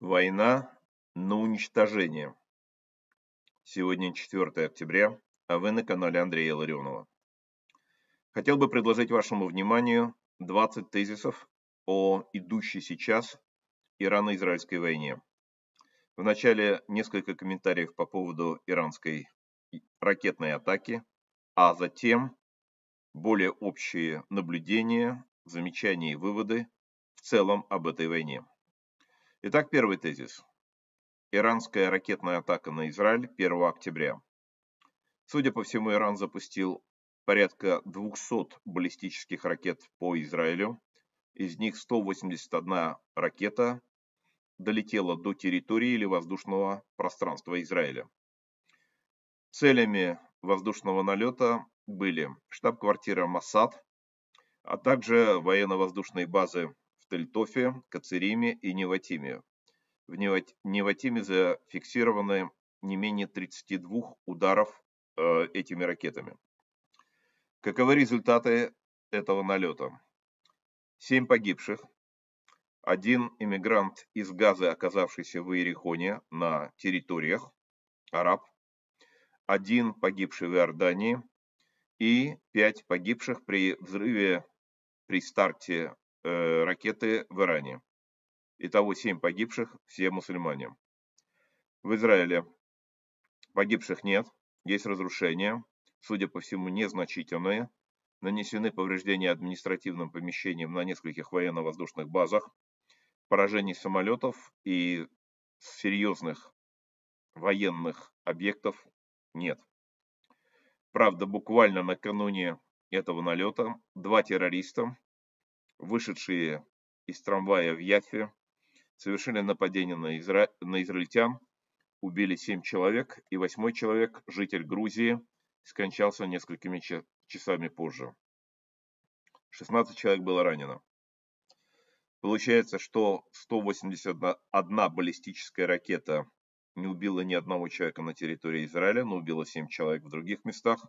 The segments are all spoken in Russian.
Война на уничтожение. Сегодня 4 октября, а вы на канале Андрея Ларионова. Хотел бы предложить вашему вниманию 20 тезисов о идущей сейчас Ирано-Израильской войне. Вначале несколько комментариев по поводу иранской ракетной атаки, а затем более общие наблюдения, замечания и выводы в целом об этой войне. Итак, первый тезис. Иранская ракетная атака на Израиль 1 октября. Судя по всему, Иран запустил порядка 200 баллистических ракет по Израилю. Из них 181 ракета долетела до территории или воздушного пространства Израиля. Целями воздушного налета были штаб-квартира Масад, а также военно-воздушные базы в Тель-Нофе, Хацериме и Неватиме. В Неватиме зафиксированы не менее 32 ударов э, этими ракетами. Каковы результаты этого налета? Семь погибших, один иммигрант из Газы, оказавшийся в Иерихоне на территориях, араб, один погибший в Иордании и пять погибших при взрыве при старте Э, ракеты в Иране. Итого 7 погибших, все мусульмане. В Израиле погибших нет, есть разрушения, судя по всему, незначительные. Нанесены повреждения административным помещениям на нескольких военно-воздушных базах, поражений самолетов и серьезных военных объектов нет. Правда, буквально накануне этого налета два террориста вышедшие из трамвая в Яфе, совершили нападение на, изра... на израильтян, убили 7 человек, и восьмой человек, житель Грузии, скончался несколькими часами позже. 16 человек было ранено. Получается, что 181 баллистическая ракета не убила ни одного человека на территории Израиля, но убила 7 человек в других местах,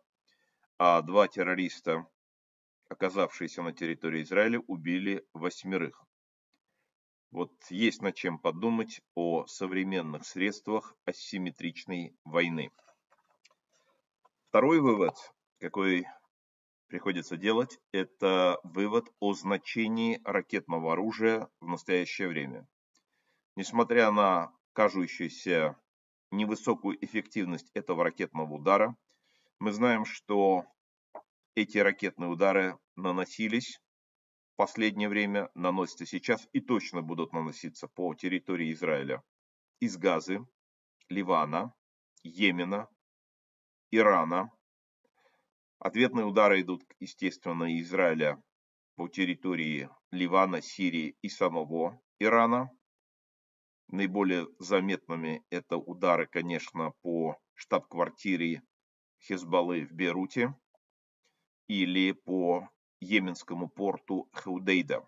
а два террориста оказавшиеся на территории Израиля, убили восьмерых. Вот есть над чем подумать о современных средствах асимметричной войны. Второй вывод, какой приходится делать, это вывод о значении ракетного оружия в настоящее время. Несмотря на кажущуюся невысокую эффективность этого ракетного удара, мы знаем, что эти ракетные удары наносились в последнее время, наносятся сейчас и точно будут наноситься по территории Израиля из Газы, Ливана, Йемена, Ирана. Ответные удары идут, естественно, из Израиля по территории Ливана, Сирии и самого Ирана. Наиболее заметными это удары, конечно, по штаб-квартире Хезбаллы в Бейруте или по йеменскому порту Хаудейда.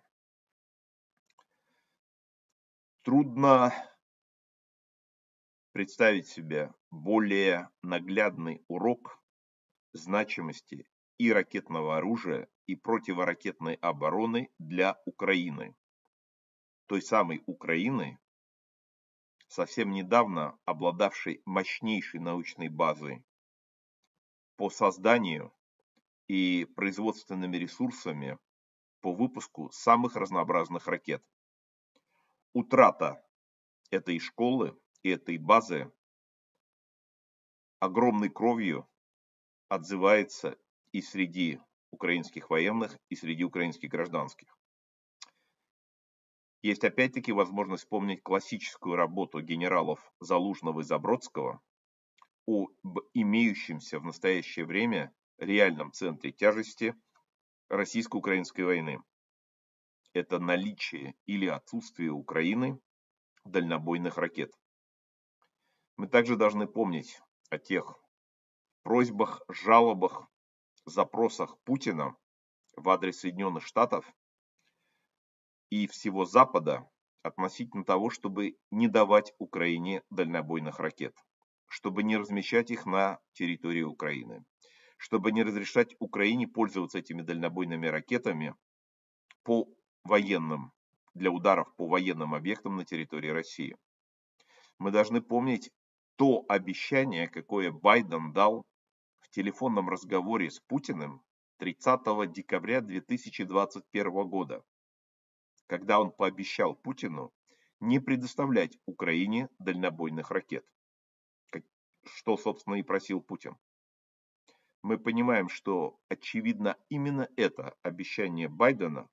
Трудно представить себе более наглядный урок значимости и ракетного оружия, и противоракетной обороны для Украины. Той самой Украины, совсем недавно обладавшей мощнейшей научной базой по созданию и производственными ресурсами по выпуску самых разнообразных ракет. Утрата этой школы и этой базы огромной кровью отзывается и среди украинских военных, и среди украинских гражданских. Есть опять-таки возможность вспомнить классическую работу генералов Залужного и Забродского об имеющемся в настоящее время реальном центре тяжести российско-украинской войны. Это наличие или отсутствие Украины дальнобойных ракет. Мы также должны помнить о тех просьбах, жалобах, запросах Путина в адрес Соединенных Штатов и всего Запада относительно того, чтобы не давать Украине дальнобойных ракет, чтобы не размещать их на территории Украины чтобы не разрешать Украине пользоваться этими дальнобойными ракетами по военным, для ударов по военным объектам на территории России. мы должны помнить то обещание, какое Байден дал в телефонном разговоре с Путиным 30 декабря 2021 года, когда он пообещал Путину не предоставлять Украине дальнобойных ракет, что, собственно, и просил Путин. Мы понимаем, что, очевидно, именно это обещание Байдена,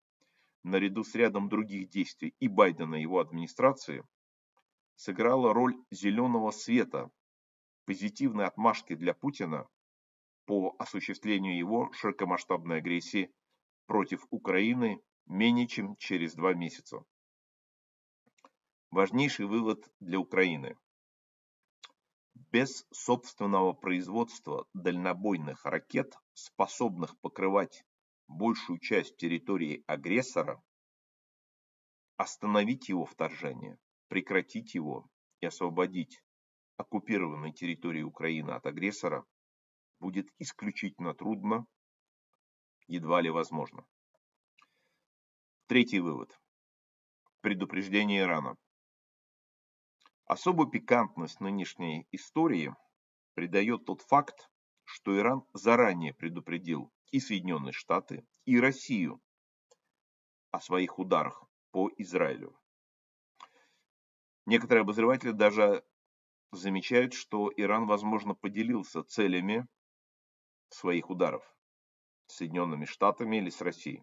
наряду с рядом других действий и Байдена и его администрации, сыграло роль зеленого света, позитивной отмашки для Путина по осуществлению его широкомасштабной агрессии против Украины менее чем через два месяца. Важнейший вывод для Украины. Без собственного производства дальнобойных ракет, способных покрывать большую часть территории агрессора, остановить его вторжение, прекратить его и освободить оккупированные территории Украины от агрессора будет исключительно трудно, едва ли возможно. Третий вывод. Предупреждение Ирана. Особую пикантность нынешней истории придает тот факт, что Иран заранее предупредил и Соединенные Штаты, и Россию о своих ударах по Израилю. Некоторые обозреватели даже замечают, что Иран, возможно, поделился целями своих ударов с Соединенными Штатами или с Россией.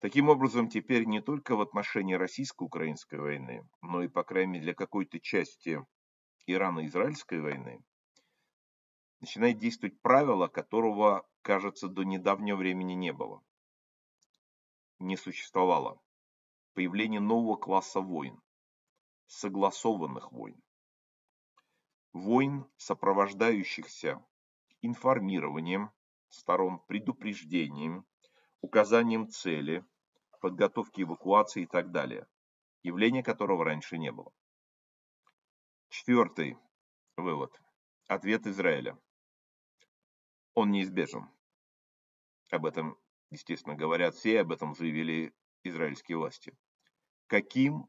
Таким образом, теперь не только в отношении российско-украинской войны, но и, по крайней мере, для какой-то части Ирано-Израильской войны начинает действовать правило, которого, кажется, до недавнего времени не было. Не существовало. Появление нового класса войн. Согласованных войн. Войн, сопровождающихся информированием сторон, предупреждением, указанием цели, подготовки эвакуации и так далее, явления которого раньше не было. Четвертый вывод. Ответ Израиля. Он неизбежен. Об этом, естественно, говорят все, об этом заявили израильские власти. Каким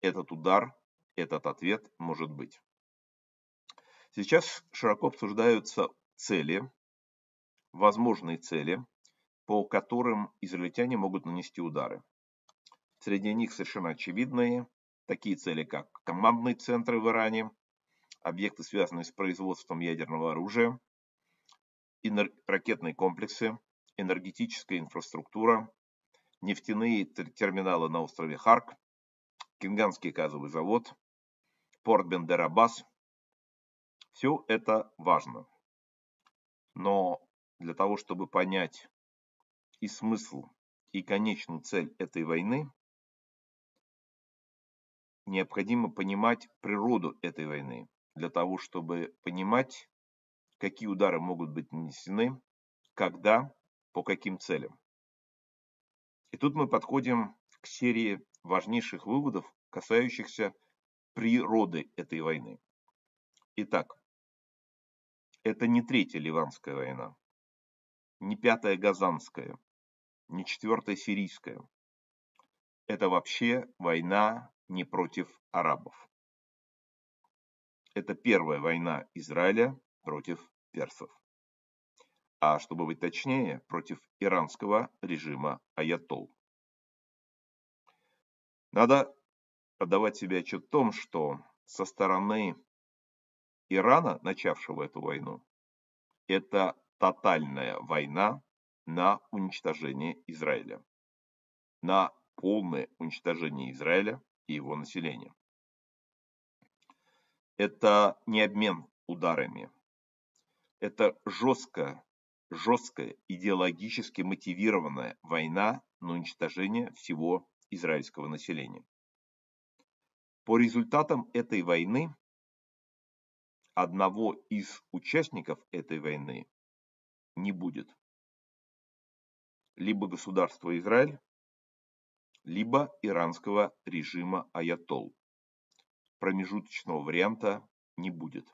этот удар, этот ответ может быть? Сейчас широко обсуждаются цели, возможные цели, по которым израильтяне могут нанести удары. Среди них совершенно очевидные такие цели, как командные центры в Иране, объекты, связанные с производством ядерного оружия, ракетные комплексы, энергетическая инфраструктура, нефтяные терминалы на острове Харк, Кинганский газовый завод, порт Бендерабас. Все это важно. Но для того, чтобы понять и смысл, и конечную цель этой войны, необходимо понимать природу этой войны, для того, чтобы понимать, какие удары могут быть нанесены, когда, по каким целям. И тут мы подходим к серии важнейших выводов, касающихся природы этой войны. Итак, это не третья Ливанская война, не пятая Газанская, не четвертая сирийская. Это вообще война не против арабов. Это первая война Израиля против персов. А чтобы быть точнее, против иранского режима Аятол. Надо отдавать себе отчет в том, что со стороны Ирана, начавшего эту войну, это тотальная война на уничтожение Израиля, на полное уничтожение Израиля и его населения. Это не обмен ударами, это жесткая, жесткая идеологически мотивированная война на уничтожение всего израильского населения. По результатам этой войны одного из участников этой войны не будет либо государства Израиль, либо иранского режима Аятол. Промежуточного варианта не будет.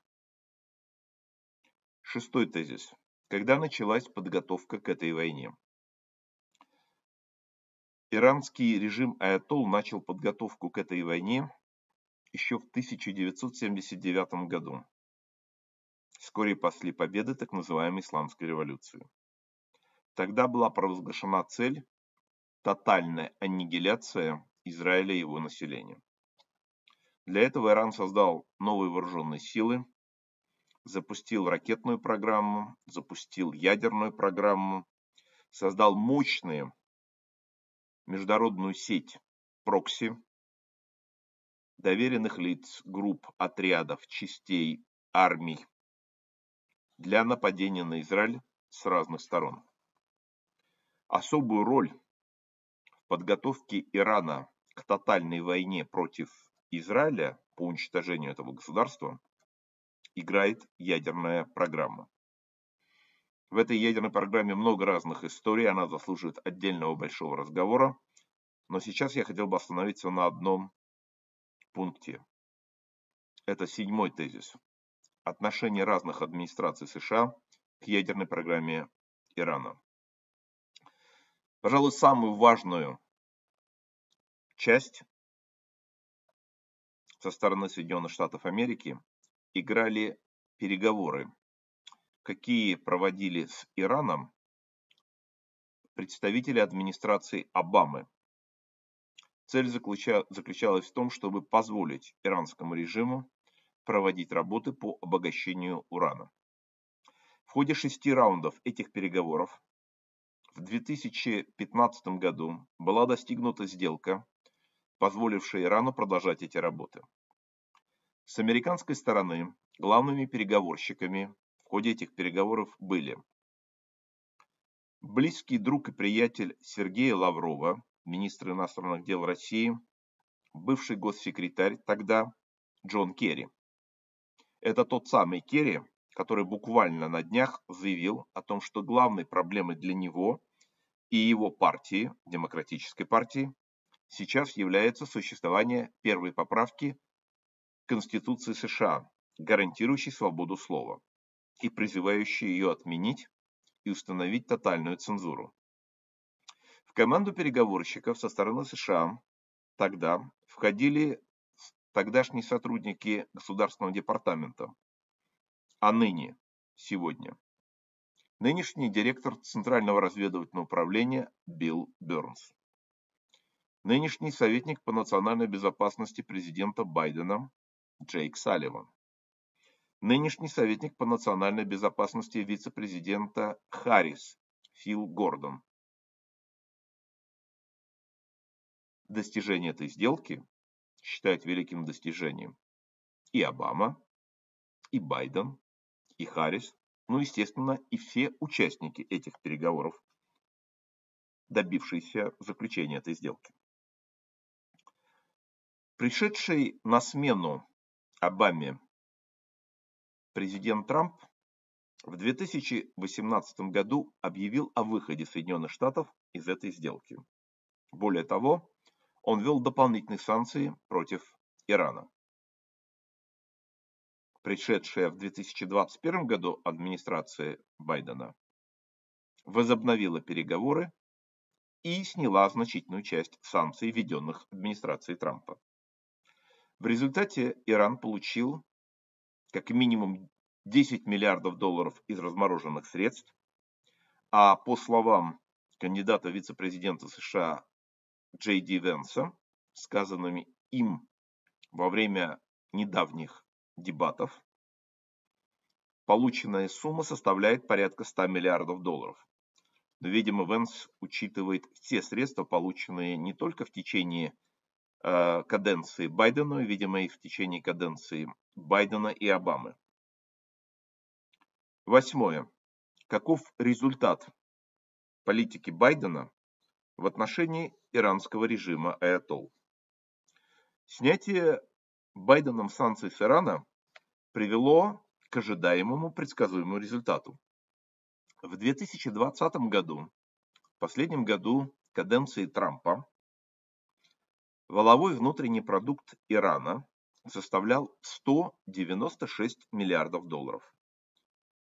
Шестой тезис. Когда началась подготовка к этой войне? Иранский режим Аятол начал подготовку к этой войне еще в 1979 году, вскоре после победы так называемой Исламской революции. Тогда была провозглашена цель тотальная аннигиляция Израиля и его населения. Для этого Иран создал новые вооруженные силы, запустил ракетную программу, запустил ядерную программу, создал мощную международную сеть прокси, доверенных лиц, групп, отрядов, частей, армий для нападения на Израиль с разных сторон. Особую роль в подготовке Ирана к тотальной войне против Израиля по уничтожению этого государства играет ядерная программа. В этой ядерной программе много разных историй, она заслуживает отдельного большого разговора, но сейчас я хотел бы остановиться на одном пункте. Это седьмой тезис. Отношение разных администраций США к ядерной программе Ирана. Пожалуй, самую важную часть со стороны Соединенных Штатов Америки играли переговоры, какие проводили с Ираном представители администрации Обамы Цель заключалась в том, чтобы позволить иранскому режиму проводить работы по обогащению урана. В ходе шести раундов этих переговоров в 2015 году была достигнута сделка, позволившая Ирану продолжать эти работы. С американской стороны главными переговорщиками в ходе этих переговоров были близкий друг и приятель Сергея Лаврова, министр иностранных дел России, бывший госсекретарь тогда Джон Керри. Это тот самый Керри, который буквально на днях заявил о том, что главной проблемой для него и его партии, демократической партии, сейчас является существование первой поправки Конституции США, гарантирующей свободу слова и призывающей ее отменить и установить тотальную цензуру. Команду переговорщиков со стороны США тогда входили тогдашние сотрудники Государственного департамента, а ныне, сегодня, нынешний директор Центрального разведывательного управления Билл Бернс, нынешний советник по национальной безопасности президента Байдена Джейк Салливан, нынешний советник по национальной безопасности вице-президента Харрис Фил Гордон, достижение этой сделки считают великим достижением и Обама, и Байден, и Харрис, ну, естественно, и все участники этих переговоров, добившиеся заключения этой сделки. Пришедший на смену Обаме президент Трамп в 2018 году объявил о выходе Соединенных Штатов из этой сделки. Более того, он ввел дополнительные санкции против Ирана. Пришедшая в 2021 году администрация Байдена возобновила переговоры и сняла значительную часть санкций, введенных администрацией Трампа. В результате Иран получил как минимум 10 миллиардов долларов из размороженных средств, а по словам кандидата вице-президента США Джей Ди Венса, сказанными им во время недавних дебатов, полученная сумма составляет порядка 100 миллиардов долларов. Но, видимо, Венс учитывает все средства, полученные не только в течение э, каденции Байдена, видимо, и в течение каденции Байдена и Обамы. Восьмое. Каков результат политики Байдена в отношении иранского режима Аятол. Снятие Байденом санкций с Ирана привело к ожидаемому предсказуемому результату. В 2020 году, в последнем году каденции Трампа, валовой внутренний продукт Ирана составлял 196 миллиардов долларов.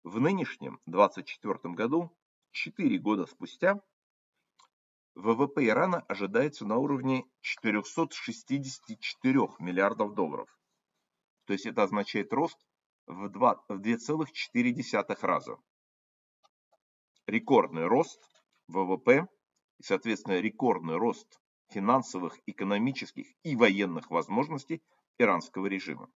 В нынешнем 2024 году, 4 года спустя, ВВП Ирана ожидается на уровне 464 миллиардов долларов. То есть это означает рост в 2,4 раза. Рекордный рост ВВП и, соответственно, рекордный рост финансовых, экономических и военных возможностей иранского режима.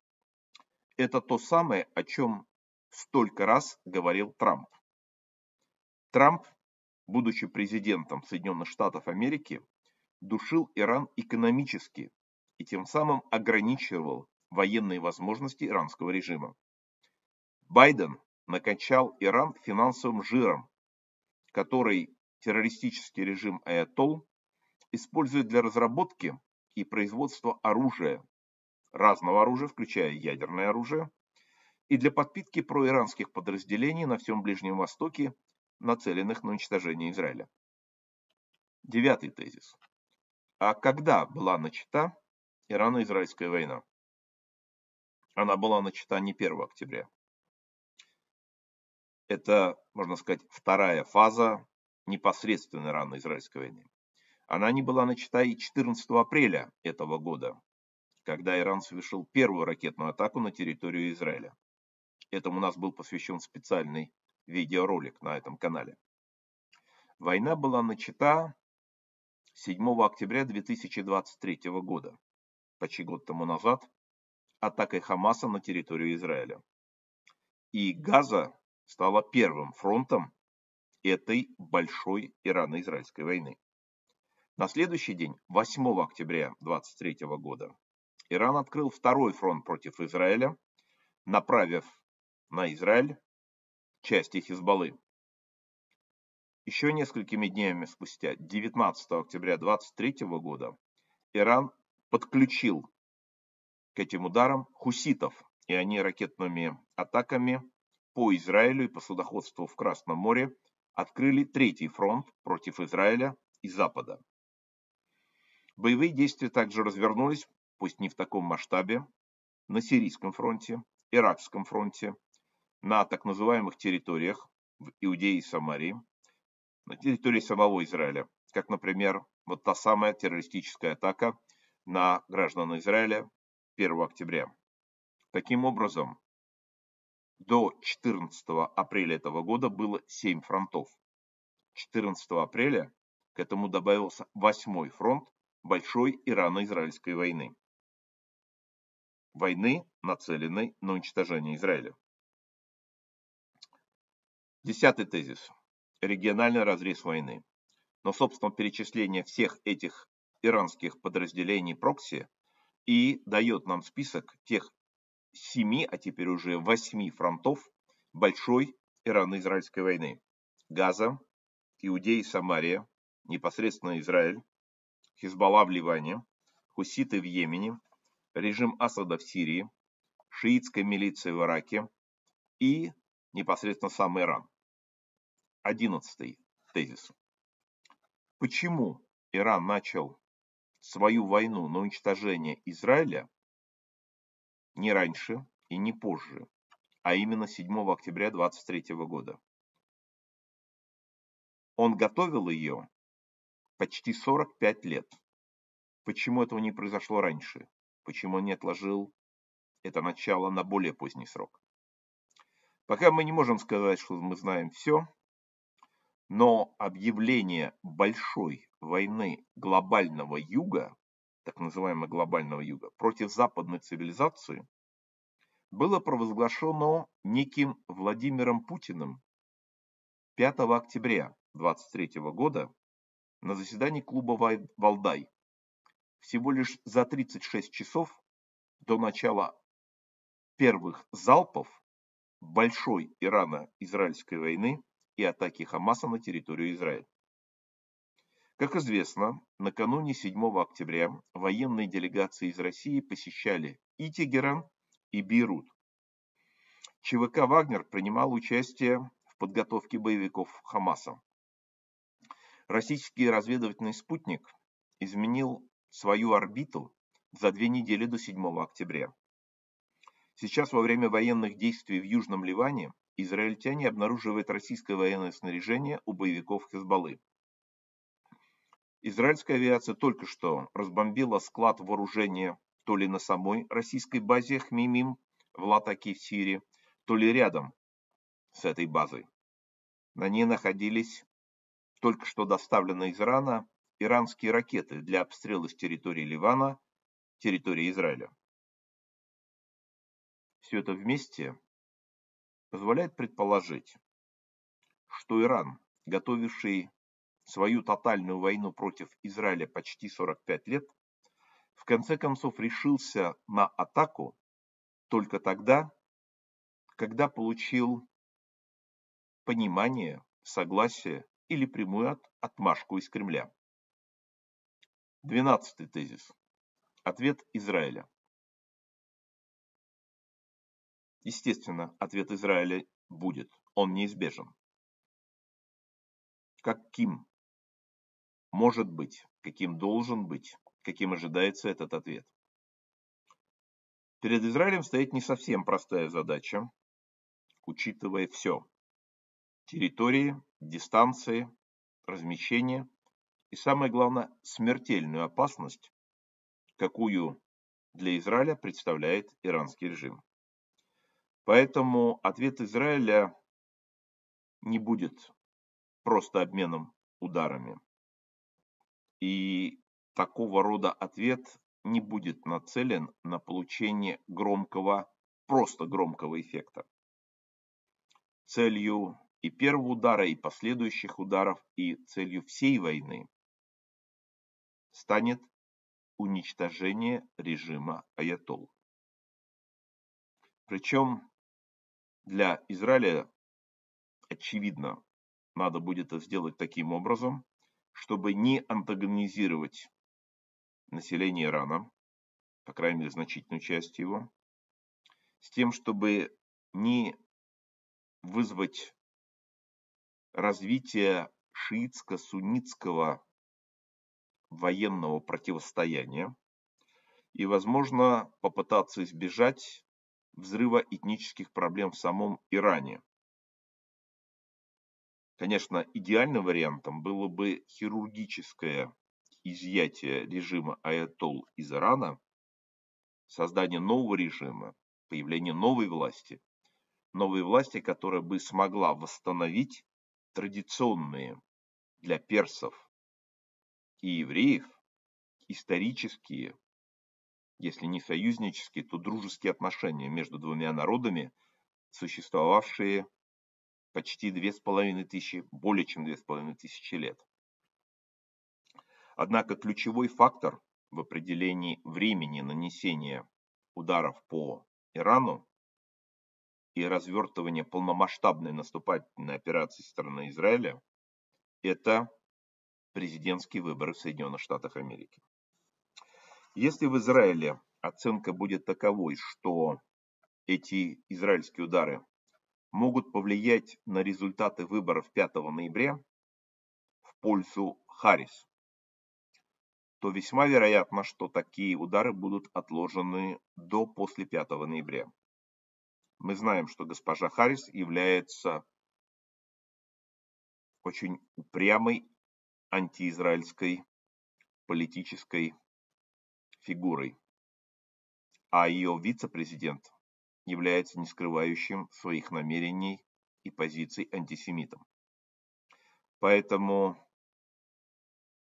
Это то самое, о чем столько раз говорил Трамп. Трамп, будучи президентом Соединенных Штатов Америки, душил Иран экономически и тем самым ограничивал военные возможности иранского режима. Байден накачал Иран финансовым жиром, который террористический режим Аятол использует для разработки и производства оружия, разного оружия, включая ядерное оружие, и для подпитки проиранских подразделений на всем Ближнем Востоке, нацеленных на уничтожение Израиля. Девятый тезис. А когда была начата Ирано-Израильская война? Она была начата не 1 октября. Это, можно сказать, вторая фаза непосредственно Ирано-Израильской войны. Она не была начата и 14 апреля этого года, когда Иран совершил первую ракетную атаку на территорию Израиля. Этому у нас был посвящен специальный видеоролик на этом канале. Война была начата 7 октября 2023 года, почти год тому назад, атакой Хамаса на территорию Израиля. И Газа стала первым фронтом этой большой Ирано-Израильской войны. На следующий день, 8 октября 2023 года, Иран открыл второй фронт против Израиля, направив на Израиль части Хизбаллы. Еще несколькими днями спустя, 19 октября 2023 года, Иран подключил к этим ударам хуситов, и они ракетными атаками по Израилю и по судоходству в Красном море открыли третий фронт против Израиля и Запада. Боевые действия также развернулись, пусть не в таком масштабе, на Сирийском фронте, Иракском фронте, на так называемых территориях в Иудее и Самарии, на территории самого Израиля, как, например, вот та самая террористическая атака на граждан Израиля 1 октября. Таким образом, до 14 апреля этого года было 7 фронтов. 14 апреля к этому добавился восьмой фронт Большой Ирано-Израильской войны. Войны, нацеленной на уничтожение Израиля. Десятый тезис. Региональный разрез войны. Но, собственно, перечисление всех этих иранских подразделений прокси и дает нам список тех семи, а теперь уже восьми фронтов большой Ирано-Израильской войны. Газа, Иудея и Самария, непосредственно Израиль, Хизбалла в Ливане, хуситы в Йемене, режим Асада в Сирии, шиитская милиция в Ираке и непосредственно сам Иран. Одиннадцатый тезис. Почему Иран начал свою войну на уничтожение Израиля не раньше и не позже, а именно 7 октября 23 года. Он готовил ее почти 45 лет. Почему этого не произошло раньше? Почему он не отложил это начало на более поздний срок? Пока мы не можем сказать, что мы знаем все, но объявление большой войны глобального юга так называемого глобального юга, против западной цивилизации, было провозглашено неким Владимиром Путиным 5 октября 23 года на заседании клуба «Валдай» всего лишь за 36 часов до начала первых залпов большой Ирано-Израильской войны и атаки Хамаса на территорию Израиля. Как известно, накануне 7 октября военные делегации из России посещали и Тегеран, и Бейрут. ЧВК «Вагнер» принимал участие в подготовке боевиков Хамаса. Российский разведывательный спутник изменил свою орбиту за две недели до 7 октября. Сейчас во время военных действий в Южном Ливане израильтяне обнаруживают российское военное снаряжение у боевиков Хезбаллы. Израильская авиация только что разбомбила склад вооружения то ли на самой российской базе Хмимим, в Латаке в Сирии, то ли рядом с этой базой. На ней находились только что доставленные из Ирана иранские ракеты для обстрела с территории Ливана, территории Израиля. Все это вместе позволяет предположить, что Иран, готовивший свою тотальную войну против Израиля почти 45 лет, в конце концов решился на атаку только тогда, когда получил понимание, согласие или прямую отмашку из Кремля. Двенадцатый тезис. Ответ Израиля. Естественно, ответ Израиля будет, он неизбежен. Каким может быть, каким должен быть, каким ожидается этот ответ? Перед Израилем стоит не совсем простая задача, учитывая все. Территории, дистанции, размещение и, самое главное, смертельную опасность, какую для Израиля представляет иранский режим. Поэтому ответ Израиля не будет просто обменом ударами. И такого рода ответ не будет нацелен на получение громкого, просто громкого эффекта. Целью и первого удара, и последующих ударов, и целью всей войны станет уничтожение режима Аятол. Причем для Израиля, очевидно, надо будет это сделать таким образом, чтобы не антагонизировать население Ирана, по крайней мере, значительную часть его, с тем, чтобы не вызвать развитие шиитско-суннитского военного противостояния и, возможно, попытаться избежать взрыва этнических проблем в самом Иране. Конечно, идеальным вариантом было бы хирургическое изъятие режима Аятол из Ирана, создание нового режима, появление новой власти, новой власти, которая бы смогла восстановить традиционные для персов и евреев исторические если не союзнические, то дружеские отношения между двумя народами, существовавшие почти две с половиной тысячи, более чем две с половиной тысячи лет. Однако ключевой фактор в определении времени нанесения ударов по Ирану и развертывания полномасштабной наступательной операции стороны Израиля – это президентские выборы в Соединенных Штатах Америки. Если в Израиле оценка будет таковой, что эти израильские удары могут повлиять на результаты выборов 5 ноября в пользу Харрис, то весьма вероятно, что такие удары будут отложены до после 5 ноября. Мы знаем, что госпожа Харрис является очень упрямой антиизраильской политической фигурой, а ее вице-президент является не скрывающим своих намерений и позиций антисемитом. Поэтому,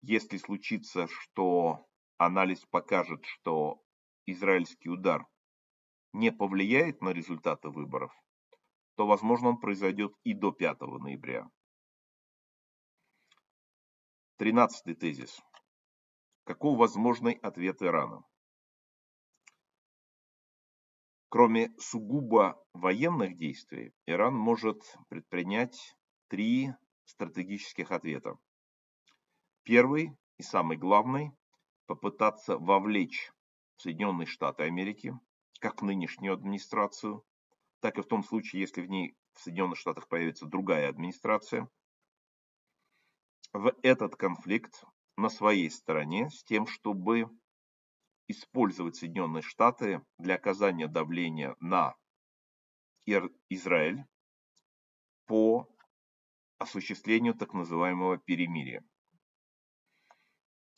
если случится, что анализ покажет, что израильский удар не повлияет на результаты выборов, то, возможно, он произойдет и до 5 ноября. Тринадцатый тезис. Каков возможный ответ Ирана? Кроме сугубо военных действий, Иран может предпринять три стратегических ответа. Первый и самый главный – попытаться вовлечь Соединенные Штаты Америки, как нынешнюю администрацию, так и в том случае, если в ней в Соединенных Штатах появится другая администрация, в этот конфликт на своей стороне с тем, чтобы использовать Соединенные Штаты для оказания давления на Израиль по осуществлению так называемого перемирия.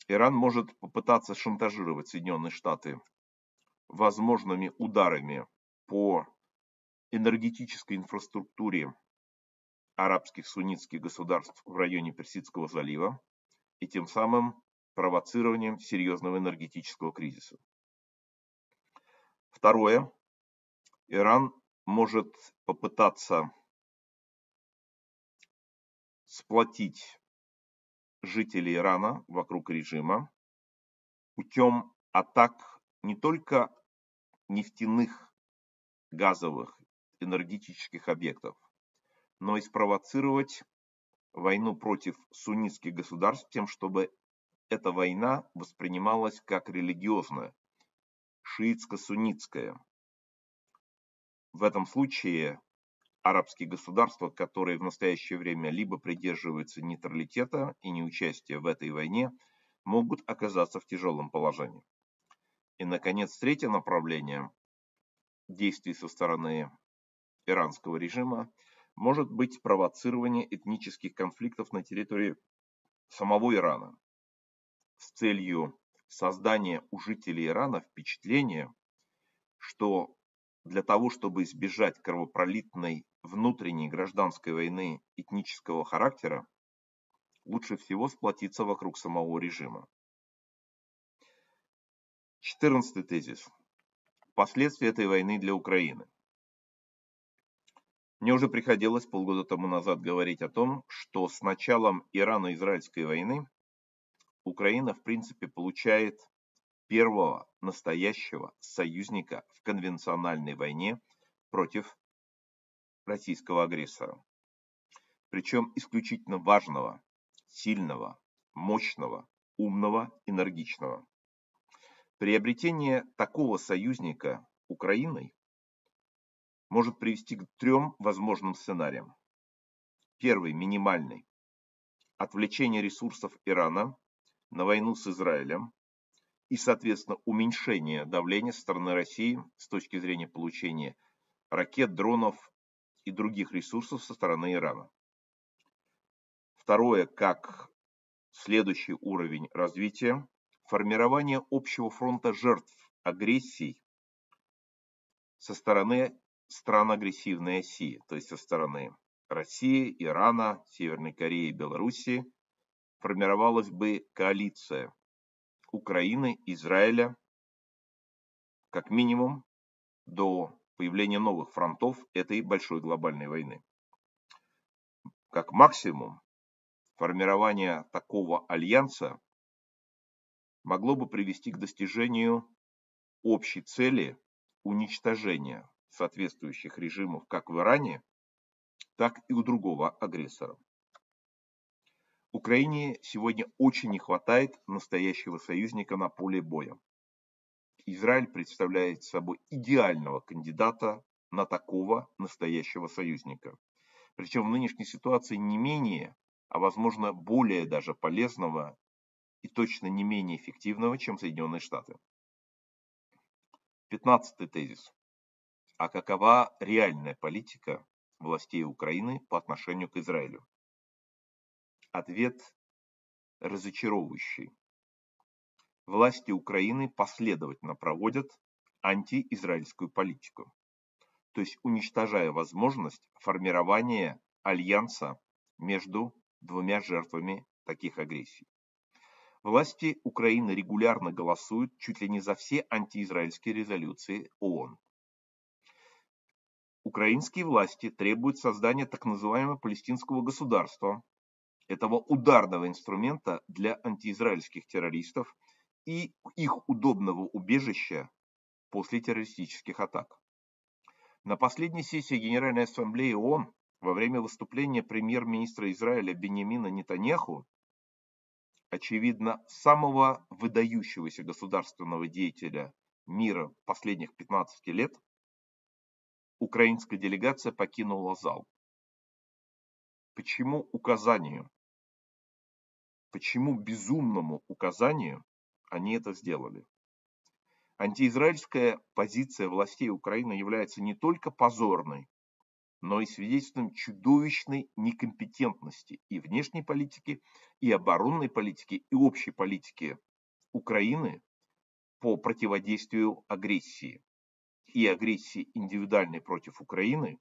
Иран может попытаться шантажировать Соединенные Штаты возможными ударами по энергетической инфраструктуре арабских суннитских государств в районе Персидского залива и тем самым провоцированием серьезного энергетического кризиса. Второе. Иран может попытаться сплотить жителей Ирана вокруг режима путем атак не только нефтяных, газовых, энергетических объектов, но и спровоцировать войну против суннитских государств тем, чтобы эта война воспринималась как религиозная, шиитско-суннитская. В этом случае арабские государства, которые в настоящее время либо придерживаются нейтралитета и неучастия в этой войне, могут оказаться в тяжелом положении. И, наконец, третье направление действий со стороны иранского режима может быть провоцирование этнических конфликтов на территории самого Ирана с целью создания у жителей Ирана впечатления, что для того, чтобы избежать кровопролитной внутренней гражданской войны этнического характера, лучше всего сплотиться вокруг самого режима. Четырнадцатый тезис. Последствия этой войны для Украины. Мне уже приходилось полгода тому назад говорить о том, что с началом Ирано-Израильской войны Украина в принципе получает первого настоящего союзника в конвенциональной войне против российского агрессора. Причем исключительно важного, сильного, мощного, умного, энергичного. Приобретение такого союзника Украиной может привести к трем возможным сценариям. Первый, минимальный. Отвлечение ресурсов Ирана на войну с Израилем и, соответственно, уменьшение давления со стороны России с точки зрения получения ракет, дронов и других ресурсов со стороны Ирана. Второе, как следующий уровень развития, формирование общего фронта жертв агрессий со стороны стран агрессивной оси, то есть со стороны России, Ирана, Северной Кореи и Белоруссии, формировалась бы коалиция Украины, Израиля, как минимум до появления новых фронтов этой большой глобальной войны. Как максимум, формирование такого альянса могло бы привести к достижению общей цели уничтожения соответствующих режимов как в Иране, так и у другого агрессора. Украине сегодня очень не хватает настоящего союзника на поле боя. Израиль представляет собой идеального кандидата на такого настоящего союзника. Причем в нынешней ситуации не менее, а возможно более даже полезного и точно не менее эффективного, чем Соединенные Штаты. Пятнадцатый тезис. А какова реальная политика властей Украины по отношению к Израилю? Ответ разочаровывающий. Власти Украины последовательно проводят антиизраильскую политику, то есть уничтожая возможность формирования альянса между двумя жертвами таких агрессий. Власти Украины регулярно голосуют чуть ли не за все антиизраильские резолюции ООН. Украинские власти требуют создания так называемого палестинского государства, этого ударного инструмента для антиизраильских террористов и их удобного убежища после террористических атак. На последней сессии Генеральной Ассамблеи ООН во время выступления премьер-министра Израиля Бенемина Нетаньяху, очевидно, самого выдающегося государственного деятеля мира последних 15 лет, украинская делегация покинула зал. Почему указанию почему безумному указанию они это сделали. Антиизраильская позиция властей Украины является не только позорной, но и свидетельством чудовищной некомпетентности и внешней политики, и оборонной политики, и общей политики Украины по противодействию агрессии. И агрессии индивидуальной против Украины,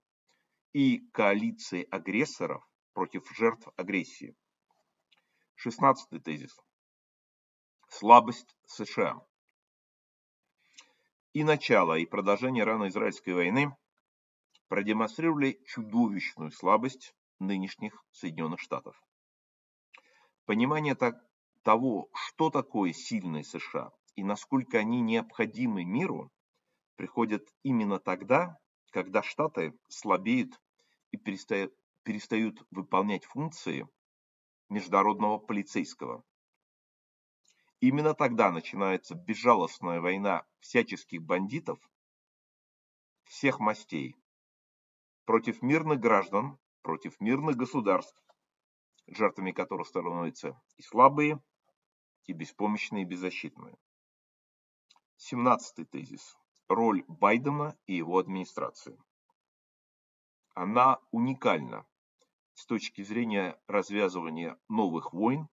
и коалиции агрессоров против жертв агрессии. Шестнадцатый тезис. Слабость США. И начало, и продолжение ирано-израильской войны продемонстрировали чудовищную слабость нынешних Соединенных Штатов. Понимание так, того, что такое сильные США и насколько они необходимы миру, приходит именно тогда, когда Штаты слабеют и перестают выполнять функции международного полицейского. Именно тогда начинается безжалостная война всяческих бандитов всех мастей против мирных граждан, против мирных государств, жертвами которых становятся и слабые, и беспомощные, и беззащитные. Семнадцатый тезис. Роль Байдена и его администрации. Она уникальна с точки зрения развязывания новых войн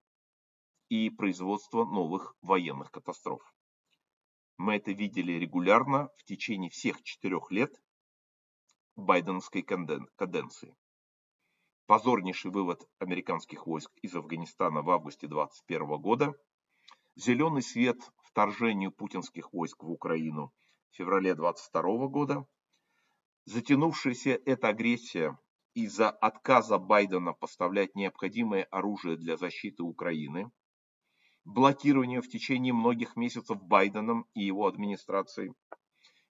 и производства новых военных катастроф. Мы это видели регулярно в течение всех четырех лет байденовской каденции. Позорнейший вывод американских войск из Афганистана в августе 2021 года, зеленый свет вторжению путинских войск в Украину феврале 2022 года, затянувшаяся эта агрессия из-за отказа Байдена поставлять необходимое оружие для защиты Украины, блокирование в течение многих месяцев Байденом и его администрацией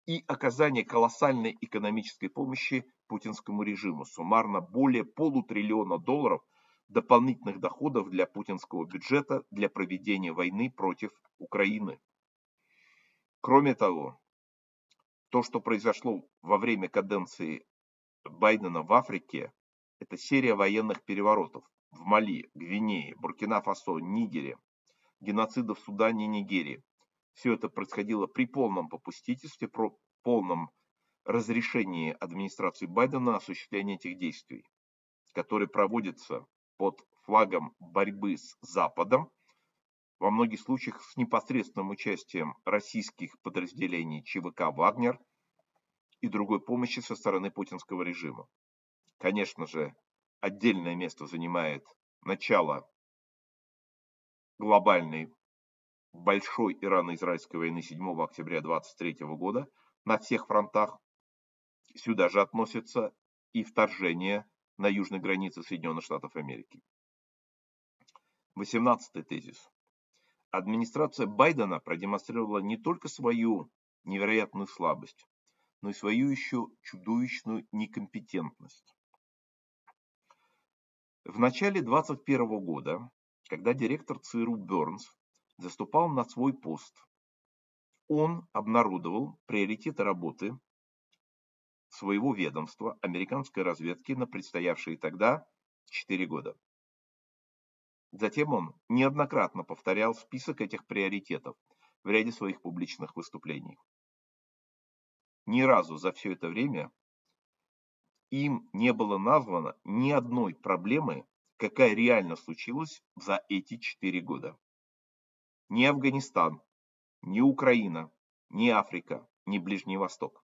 и оказание колоссальной экономической помощи путинскому режиму, суммарно более полутриллиона долларов дополнительных доходов для путинского бюджета для проведения войны против Украины. Кроме того, то, что произошло во время каденции Байдена в Африке, это серия военных переворотов в Мали, Гвинее, Буркина-Фасо, Нигере, геноцидов в Судане и Нигерии. Все это происходило при полном попустительстве, при полном разрешении администрации Байдена осуществления этих действий, которые проводятся под флагом борьбы с Западом, во многих случаях с непосредственным участием российских подразделений ЧВК «Вагнер» и другой помощи со стороны путинского режима. Конечно же, отдельное место занимает начало глобальной большой ирано-израильской войны 7 октября 23 года на всех фронтах. Сюда же относится и вторжение на южной границе Соединенных Штатов Америки. 18 тезис. Администрация Байдена продемонстрировала не только свою невероятную слабость, но и свою еще чудовищную некомпетентность. В начале 2021 года, когда директор ЦРУ Бернс заступал на свой пост. Он обнародовал приоритеты работы своего ведомства американской разведки на предстоявшие тогда 4 года. Затем он неоднократно повторял список этих приоритетов в ряде своих публичных выступлений. Ни разу за все это время им не было названо ни одной проблемы, какая реально случилась за эти 4 года ни Афганистан, ни Украина, ни Африка, ни Ближний Восток.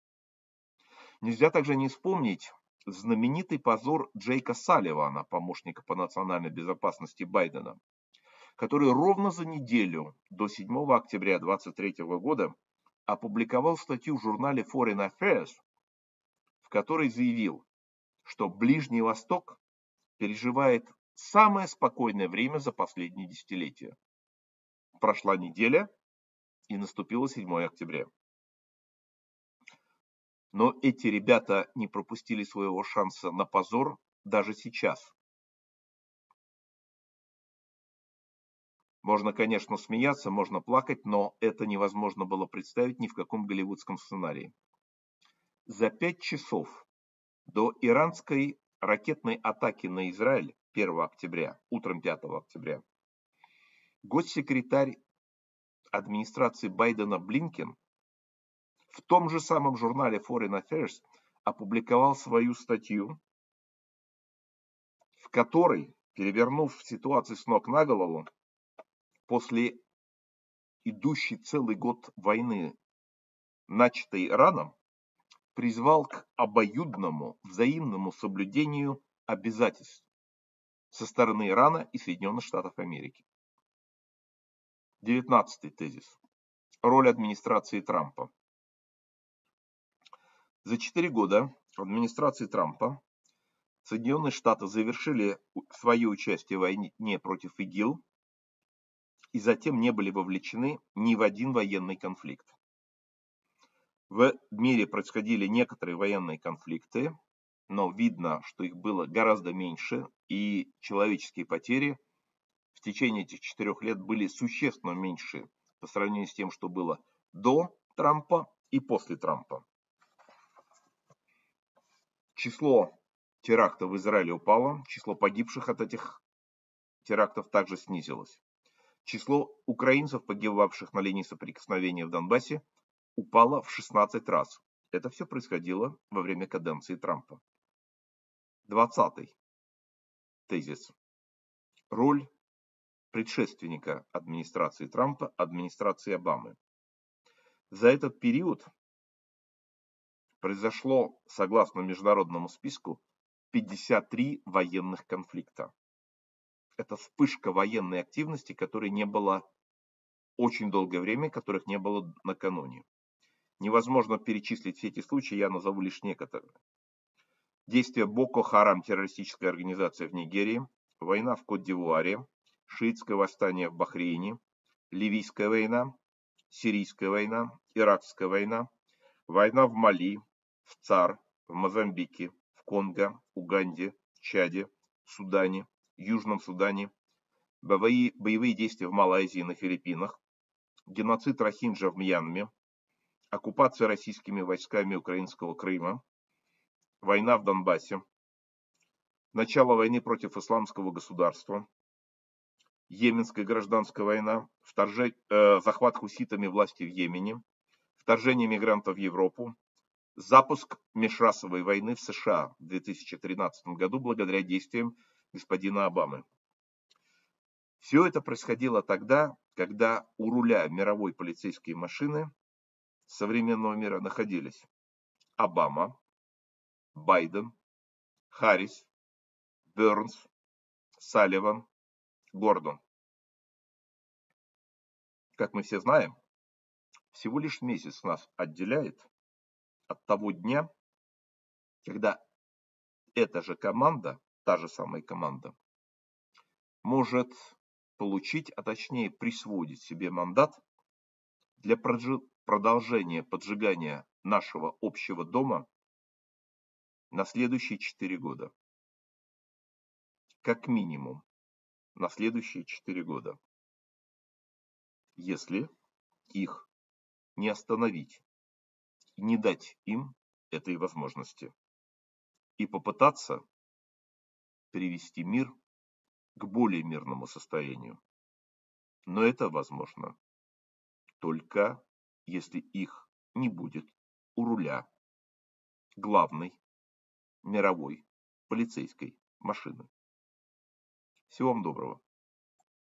Нельзя также не вспомнить знаменитый позор Джейка Салливана, помощника по национальной безопасности Байдена, который ровно за неделю до 7 октября 2023 года опубликовал статью в журнале Foreign Affairs, в которой заявил, что Ближний Восток переживает самое спокойное время за последние десятилетия прошла неделя, и наступило 7 октября. Но эти ребята не пропустили своего шанса на позор даже сейчас. Можно, конечно, смеяться, можно плакать, но это невозможно было представить ни в каком голливудском сценарии. За пять часов до иранской ракетной атаки на Израиль 1 октября, утром 5 октября, госсекретарь администрации Байдена Блинкен в том же самом журнале Foreign Affairs опубликовал свою статью, в которой, перевернув ситуацию с ног на голову, после идущей целый год войны, начатой Ираном, призвал к обоюдному взаимному соблюдению обязательств со стороны Ирана и Соединенных Штатов Америки. Девятнадцатый тезис. Роль администрации Трампа. За четыре года администрации Трампа Соединенные Штаты завершили свое участие в войне против ИГИЛ и затем не были вовлечены ни в один военный конфликт. В мире происходили некоторые военные конфликты, но видно, что их было гораздо меньше, и человеческие потери в течение этих четырех лет были существенно меньше по сравнению с тем, что было до Трампа и после Трампа. Число терактов в Израиле упало, число погибших от этих терактов также снизилось. Число украинцев, погибавших на линии соприкосновения в Донбассе, упало в 16 раз. Это все происходило во время каденции Трампа. Двадцатый тезис. Роль предшественника администрации Трампа, администрации Обамы. За этот период произошло, согласно международному списку, 53 военных конфликта. Это вспышка военной активности, которой не было очень долгое время, которых не было накануне. Невозможно перечислить все эти случаи, я назову лишь некоторые. Действия Боко Харам, террористическая организация в Нигерии, война в Кот-д'Ивуаре, шиитское восстание в Бахрейне, ливийская война, сирийская война, иракская война, война в Мали, в ЦАР, в Мозамбике, Конго, Уганде, Чаде, Судане, Южном Судане, боевые, боевые действия в Малайзии и на Филиппинах, геноцид Рахинджа в Мьянме, оккупация российскими войсками украинского Крыма, война в Донбассе, начало войны против исламского государства, Йеменская гражданская война, вторже, э, захват хуситами власти в Йемене, вторжение мигрантов в Европу, запуск межрасовой войны в США в 2013 году благодаря действиям господина Обамы. Все это происходило тогда, когда у руля мировой полицейской машины современного мира находились Обама, Байден, Харрис, Бернс, Салливан, Гордон. Как мы все знаем, всего лишь месяц нас отделяет от того дня, когда эта же команда, та же самая команда, может получить, а точнее присвоить себе мандат для продолжения поджигания нашего общего дома на следующие четыре года. Как минимум на следующие четыре года. Если их не остановить не дать им этой возможности и попытаться привести мир к более мирному состоянию. Но это возможно только если их не будет у руля главной мировой полицейской машины. Всего вам доброго.